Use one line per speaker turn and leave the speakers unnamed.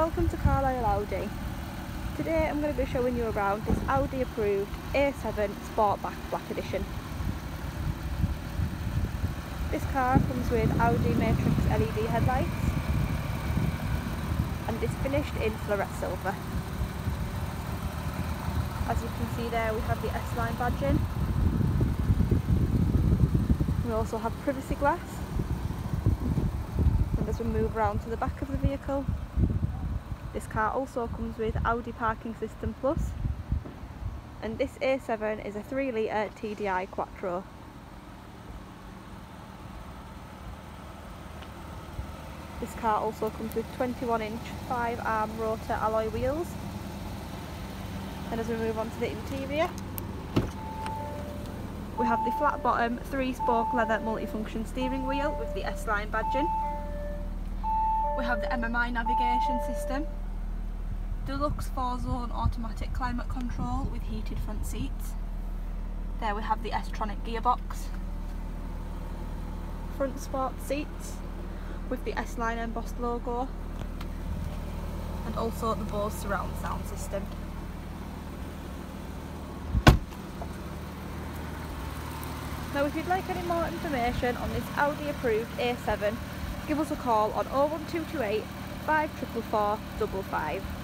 welcome to Carlisle Audi. Today I'm going to be showing you around this Audi approved A7 Sportback Black Edition. This car comes with Audi Matrix LED headlights and it's finished in Florett silver. As you can see there we have the S-Line badging. We also have privacy glass and as we move around to the back of the vehicle this car also comes with Audi Parking System Plus and this A7 is a 3 litre TDI Quattro. This car also comes with 21 inch 5 arm rotor alloy wheels and as we move on to the interior we have the flat bottom 3 spoke leather multifunction steering wheel with the S-Line badging. We have the MMI navigation system Deluxe 4 zone automatic climate control with heated front seats. There we have the S-Tronic gearbox. Front sport seats with the S-Line embossed logo. And also the Bose surround sound system. Now if you'd like any more information on this Audi approved A7, give us a call on 01228 544 55.